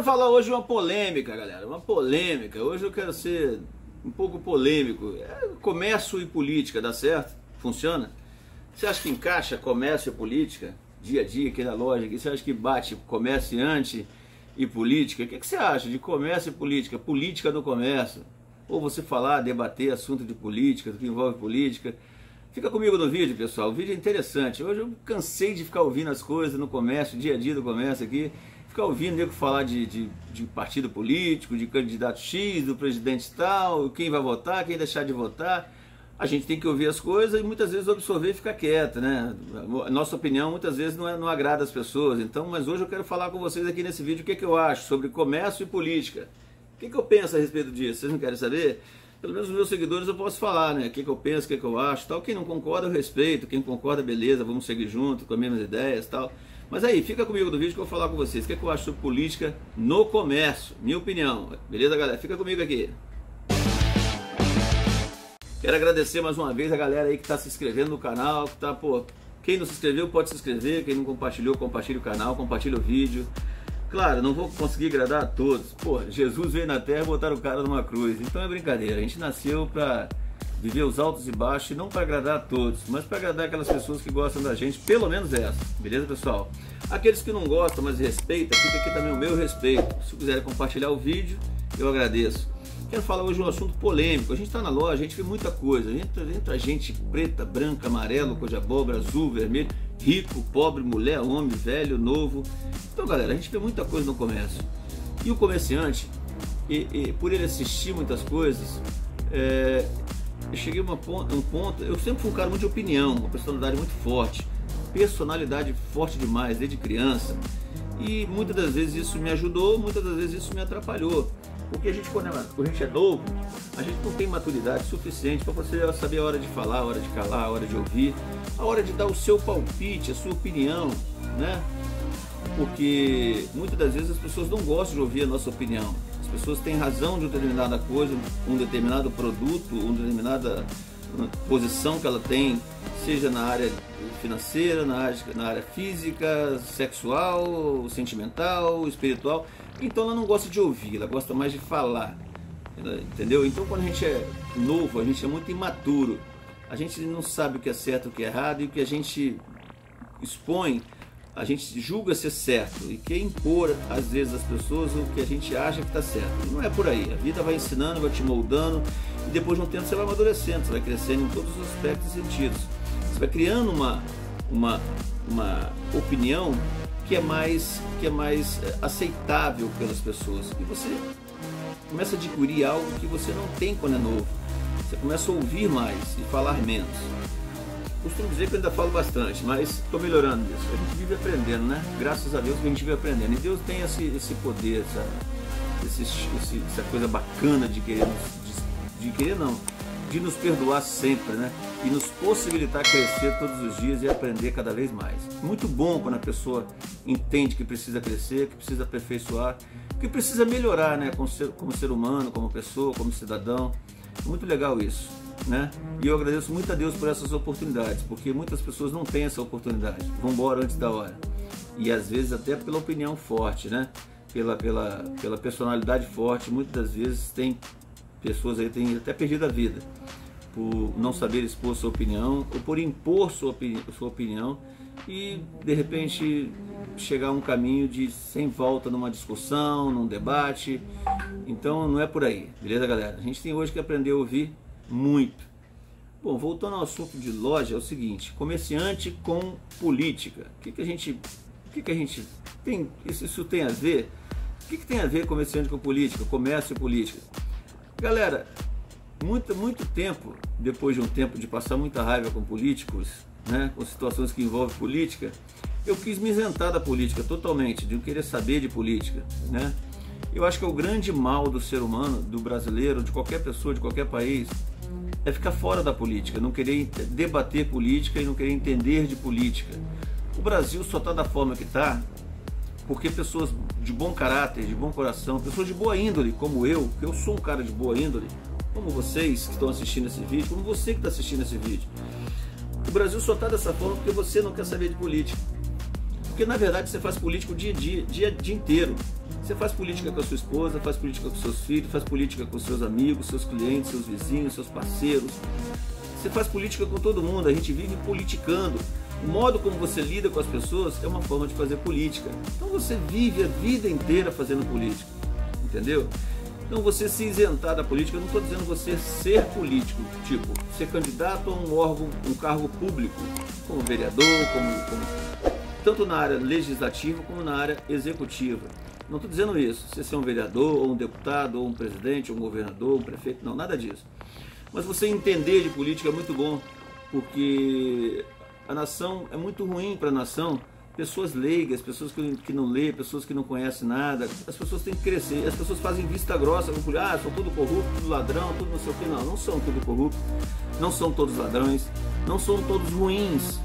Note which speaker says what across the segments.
Speaker 1: Quero falar hoje uma polêmica, galera, uma polêmica. Hoje eu quero ser um pouco polêmico. É comércio e política, dá certo? Funciona? Você acha que encaixa comércio e política? Dia a dia aqui na loja, você acha que bate comerciante e política? O que, que você acha de comércio e política? Política no comércio? Ou você falar, debater assunto de política, do que envolve política? Fica comigo no vídeo, pessoal. O vídeo é interessante. Hoje eu cansei de ficar ouvindo as coisas no comércio, dia a dia do comércio aqui. Ficar ouvindo nego falar de, de, de, partido político, de candidato X, do presidente tal, quem vai votar, quem deixar de votar. A gente tem que ouvir as coisas e muitas vezes absorver e ficar quieto, né? A nossa opinião muitas vezes não, é, não agrada as pessoas. Então, mas hoje eu quero falar com vocês aqui nesse vídeo o que, é que eu acho sobre comércio e política. O que, é que eu penso a respeito disso? Vocês não querem saber? pelo menos os meus seguidores eu posso falar, né? O que, que eu penso, o que, que eu acho tal. Quem não concorda, eu respeito. Quem concorda, beleza, vamos seguir junto com as mesmas ideias tal. Mas aí, fica comigo no vídeo que eu vou falar com vocês. O que, que eu acho sobre política no comércio? Minha opinião. Beleza, galera? Fica comigo aqui. Quero agradecer mais uma vez a galera aí que está se inscrevendo no canal, que tá, pô, quem não se inscreveu pode se inscrever, quem não compartilhou, compartilhe o canal, compartilhe o vídeo. Claro, não vou conseguir agradar a todos. Pô, Jesus veio na terra e botaram o cara numa cruz. Então é brincadeira. A gente nasceu para viver os altos e baixos e não para agradar a todos, mas para agradar aquelas pessoas que gostam da gente, pelo menos essa. Beleza, pessoal? Aqueles que não gostam, mas respeitam, fica aqui também o meu respeito. Se quiserem compartilhar o vídeo, eu agradeço. Quero falar hoje um assunto polêmico. A gente está na loja, a gente vê muita coisa. Entra, entra gente preta, branca, amarelo, cor de abóbora, azul, vermelho rico, pobre, mulher, homem, velho, novo. Então, galera, a gente vê muita coisa no comércio. E o comerciante, e, e, por ele assistir muitas coisas, é, eu cheguei a um ponto. Eu sempre fui um cara muito de opinião, uma personalidade muito forte, personalidade forte demais, desde criança. E muitas das vezes isso me ajudou, muitas das vezes isso me atrapalhou. Porque a gente, quando, é, a gente é novo, a gente não tem maturidade suficiente para você saber a hora de falar, a hora de calar, a hora de ouvir, a hora de dar o seu palpite, a sua opinião, né? Porque muitas das vezes as pessoas não gostam de ouvir a nossa opinião. As pessoas têm razão de uma determinada coisa, um determinado produto, uma determinada posição que ela tem, seja na área financeira, na área, na área física, sexual, sentimental, espiritual. Então ela não gosta de ouvir, ela gosta mais de falar. Entendeu? Então quando a gente é novo, a gente é muito imaturo. A gente não sabe o que é certo, o que é errado e o que a gente expõe, a gente julga ser certo e quer impor às vezes às pessoas o que a gente acha que está certo. E não é por aí. A vida vai ensinando, vai te moldando e depois de um tempo você vai amadurecendo, você vai crescendo em todos os aspectos e sentidos. Você vai criando uma, uma, uma opinião que é mais que é mais é, aceitável pelas pessoas e você começa a adquirir algo que você não tem quando é novo você começa a ouvir mais e falar menos costumo dizer que eu ainda falo bastante mas estou melhorando isso a gente vive aprendendo né graças a Deus que a gente vive aprendendo e Deus tem esse, esse poder essa, esse, esse, essa coisa bacana de querer de, de querer não de nos perdoar sempre, né? E nos possibilitar crescer todos os dias e aprender cada vez mais. Muito bom quando a pessoa entende que precisa crescer, que precisa aperfeiçoar, que precisa melhorar, né? Como ser, como ser humano, como pessoa, como cidadão. Muito legal isso, né? E eu agradeço muito a Deus por essas oportunidades, porque muitas pessoas não têm essa oportunidade. Vão embora antes da hora. E às vezes até pela opinião forte, né? Pela, pela, pela personalidade forte, muitas das vezes tem pessoas aí têm até perdido a vida por não saber expor sua opinião ou por impor sua, opini sua opinião e de repente chegar a um caminho de sem volta numa discussão, num debate. Então não é por aí, beleza galera? A gente tem hoje que aprender a ouvir muito. Bom, voltando ao assunto de loja, é o seguinte, comerciante com política. O que, que a gente. O que, que a gente. Tem, isso, isso tem a ver? O que, que tem a ver comerciante com política, comércio e política? Galera, muito, muito tempo, depois de um tempo de passar muita raiva com políticos, né, com situações que envolvem política, eu quis me isentar da política totalmente, de não querer saber de política. Né? Eu acho que é o grande mal do ser humano, do brasileiro, de qualquer pessoa, de qualquer país, é ficar fora da política, não querer debater política e não querer entender de política. O Brasil só está da forma que está porque pessoas de bom caráter, de bom coração, pessoas de boa índole, como eu, que eu sou um cara de boa índole, como vocês que estão assistindo esse vídeo, como você que está assistindo esse vídeo. O Brasil só está dessa forma porque você não quer saber de política. Porque na verdade você faz política o dia, dia, dia, dia inteiro. Você faz política com a sua esposa, faz política com seus filhos, faz política com seus amigos, seus clientes, seus vizinhos, seus parceiros. Você faz política com todo mundo, a gente vive politicando. O modo como você lida com as pessoas é uma forma de fazer política. Então você vive a vida inteira fazendo política, entendeu? Então você se isentar da política, eu não estou dizendo você ser político, tipo, ser candidato a um órgão, um cargo público, como vereador, como, como tanto na área legislativa como na área executiva. Não estou dizendo isso, você ser um vereador, ou um deputado, ou um presidente, ou um governador, um prefeito, não, nada disso. Mas você entender de política é muito bom, porque a nação é muito ruim para a nação. Pessoas leigas, pessoas que, que não lê, pessoas que não conhecem nada, as pessoas têm que crescer. As pessoas fazem vista grossa com ah, são tudo corrupto, tudo ladrão, tudo não sei o que. Não, não são tudo corrupto, não são todos ladrões, não são todos ruins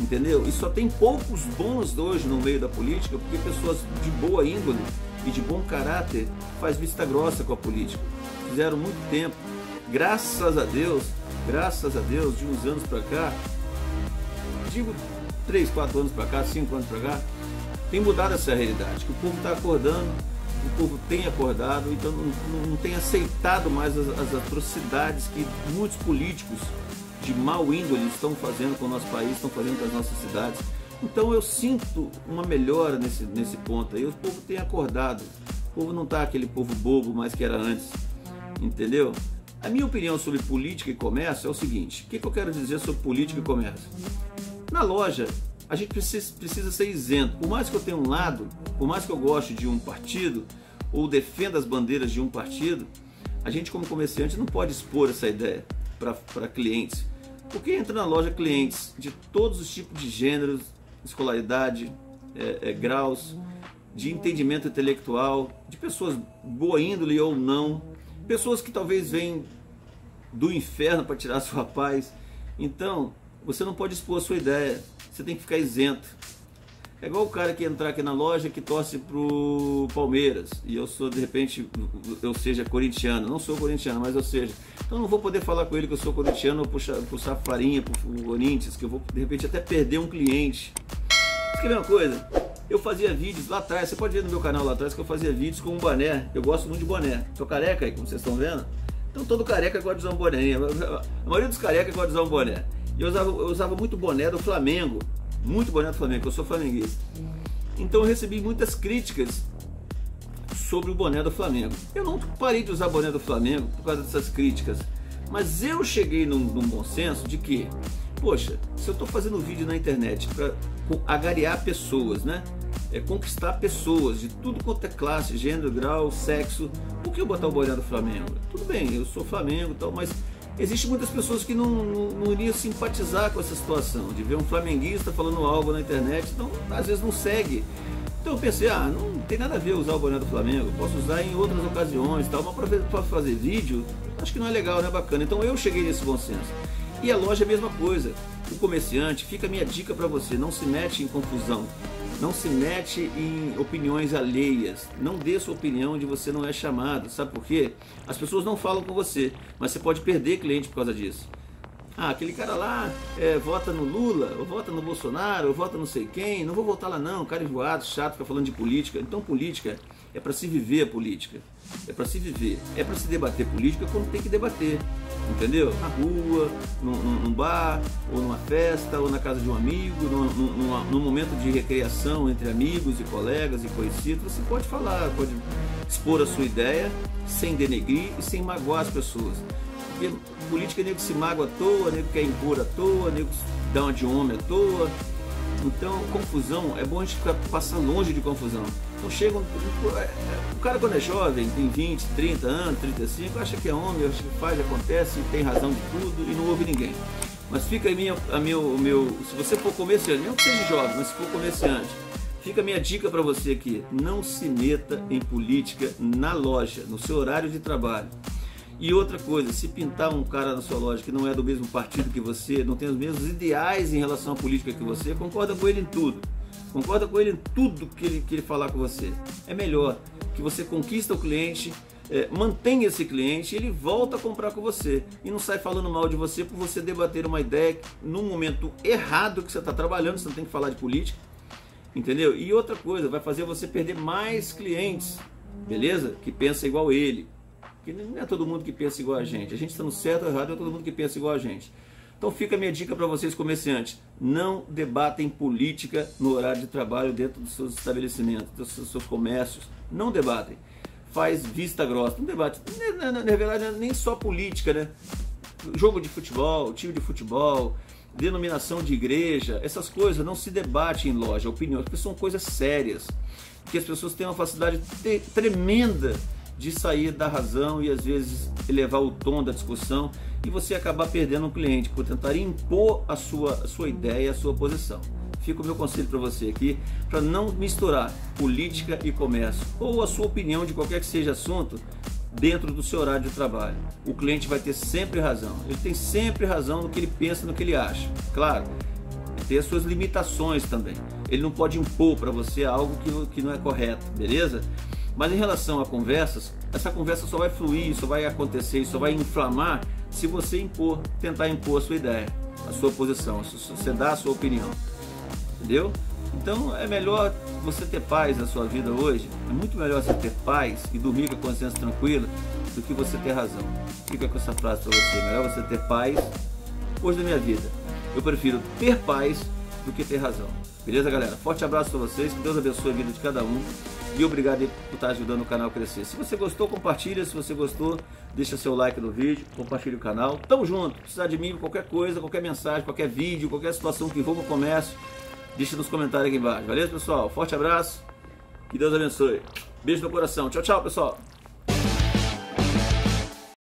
Speaker 1: entendeu? E só tem poucos bons hoje no meio da política, porque pessoas de boa índole e de bom caráter faz vista grossa com a política. Fizeram muito tempo. Graças a Deus, graças a Deus, de uns anos para cá, digo 3, 4 anos para cá, 5 anos para cá, tem mudado essa realidade, que o povo está acordando, o povo tem acordado, então não, não, não tem aceitado mais as, as atrocidades que muitos políticos de mau índole estão fazendo com o nosso país, estão fazendo com as nossas cidades. Então eu sinto uma melhora nesse, nesse ponto aí. O povo tem acordado. O povo não está aquele povo bobo mais que era antes. Entendeu? A minha opinião sobre política e comércio é o seguinte: o que, que eu quero dizer sobre política e comércio? Na loja, a gente precisa, precisa ser isento. Por mais que eu tenha um lado, por mais que eu goste de um partido, ou defenda as bandeiras de um partido, a gente, como comerciante, não pode expor essa ideia para clientes. Porque entra na loja clientes de todos os tipos de gêneros, escolaridade, é, é, graus, de entendimento intelectual, de pessoas boa índole ou não, pessoas que talvez vêm do inferno para tirar sua paz. Então, você não pode expor a sua ideia, você tem que ficar isento. É igual o cara que entrar aqui na loja que torce pro Palmeiras e eu sou de repente, eu seja corintiano, não sou corintiano, mas eu seja. Então não vou poder falar com ele que eu sou corintiano ou puxar, puxar farinha pro Corinthians, que eu vou de repente até perder um cliente. Isso que é uma coisa. Eu fazia vídeos lá atrás, você pode ver no meu canal lá atrás que eu fazia vídeos com um boné. Eu gosto muito de boné. Sou careca aí, como vocês estão vendo. Então todo careca gosta de usar um boné. A maioria dos carecas gosta de usar um boné. E eu usava, eu usava muito boné do Flamengo muito boné do Flamengo, eu sou flamenguista. Então eu recebi muitas críticas sobre o boné do Flamengo. Eu não parei de usar boné do Flamengo por causa dessas críticas, mas eu cheguei num, num bom senso de que, poxa, se eu estou fazendo vídeo na internet para agariar pessoas, né? É conquistar pessoas de tudo quanto é classe, gênero, grau, sexo, por que eu botar o boné do Flamengo? Tudo bem, eu sou Flamengo e tal, mas Existem muitas pessoas que não, não, não, iriam simpatizar com essa situação, de ver um flamenguista falando algo na internet, então às vezes não segue. Então eu pensei, ah, não tem nada a ver usar o boné do Flamengo, posso usar em outras ocasiões tal, mas para fazer vídeo, acho que não é legal, não é bacana. Então eu cheguei nesse bom senso. E a loja é a mesma coisa. O comerciante, fica a minha dica para você, não se mete em confusão. Não se mete em opiniões alheias. Não dê sua opinião onde você não é chamado. Sabe por quê? As pessoas não falam com você, mas você pode perder cliente por causa disso. Ah, aquele cara lá é, vota no Lula, ou vota no Bolsonaro, ou vota não sei quem. Não vou votar lá não, cara enjoado, chato, fica falando de política. Então política é para se viver a política. É para se viver. É para se debater política quando tem que debater entendeu? Na rua, num, num, bar, ou numa festa, ou na casa de um amigo, num, num, num, momento de recreação entre amigos e colegas e conhecidos, você pode falar, pode expor a sua ideia sem denegrir e sem magoar as pessoas. Porque política nego se magoa à toa, nego quer impor à toa, nego dá uma de homem à toa. Então, confusão, é bom a gente ficar, passar longe de confusão. Então chega um, o cara quando é jovem, tem 20, 30 anos, 35, acha que é homem, acha que faz, acontece, tem razão de tudo e não ouve ninguém. Mas fica a minha, a meu, meu, se você for comerciante, não que seja jovem, mas se for comerciante, fica a minha dica para você aqui, não se meta em política na loja, no seu horário de trabalho. E outra coisa, se pintar um cara na sua loja que não é do mesmo partido que você, não tem os mesmos ideais em relação à política que você, concorda com ele em tudo. Concorda com ele em tudo que ele, que ele falar com você. É melhor que você conquista o cliente, é, mantenha esse cliente ele volta a comprar com você. E não sai falando mal de você por você debater uma ideia num momento errado que você está trabalhando, você não tem que falar de política. Entendeu? E outra coisa, vai fazer você perder mais clientes, beleza? Que pensa igual ele. Porque não é todo mundo que pensa igual a gente. A gente está no certo ou errado, é todo mundo que pensa igual a gente. Então fica a minha dica para vocês comerciantes. Não debatem política no horário de trabalho dentro dos seus estabelecimentos, dos seus comércios. Não debatem. Faz vista grossa. Não debate. Na, na, na verdade, é nem só política, né? Jogo de futebol, time de futebol, denominação de igreja, essas coisas não se debatem em loja, opiniões, porque são coisas sérias. Que as pessoas têm uma facilidade tremenda de sair da razão e às vezes elevar o tom da discussão e você acabar perdendo um cliente por tentar impor a sua, a sua ideia, a sua posição. Fica o meu conselho para você aqui, para não misturar política e comércio, ou a sua opinião de qualquer que seja assunto, dentro do seu horário de trabalho. O cliente vai ter sempre razão. Ele tem sempre razão no que ele pensa, no que ele acha. Claro, tem as suas limitações também. Ele não pode impor para você algo que, que não é correto, beleza? Mas em relação a conversas, essa conversa só vai fluir, só vai acontecer, só vai inflamar se você impor, tentar impor a sua ideia, a sua posição, se você dá a sua opinião. Entendeu? Então é melhor você ter paz na sua vida hoje. É muito melhor você ter paz e dormir com a consciência tranquila do que você ter razão. Fica com essa frase para você. Melhor você ter paz hoje da minha vida. Eu prefiro ter paz do que ter razão. Beleza, galera? Forte abraço para vocês. Que Deus abençoe a vida de cada um. E obrigado por estar ajudando o canal a crescer. Se você gostou, compartilha. Se você gostou, deixa seu like no vídeo, compartilha o canal. Tamo junto. Precisar de mim, qualquer coisa, qualquer mensagem, qualquer vídeo, qualquer situação que envolva o comércio, deixa nos comentários aqui embaixo. Beleza, pessoal? Forte abraço. Que Deus abençoe. Beijo no coração. Tchau, tchau, pessoal.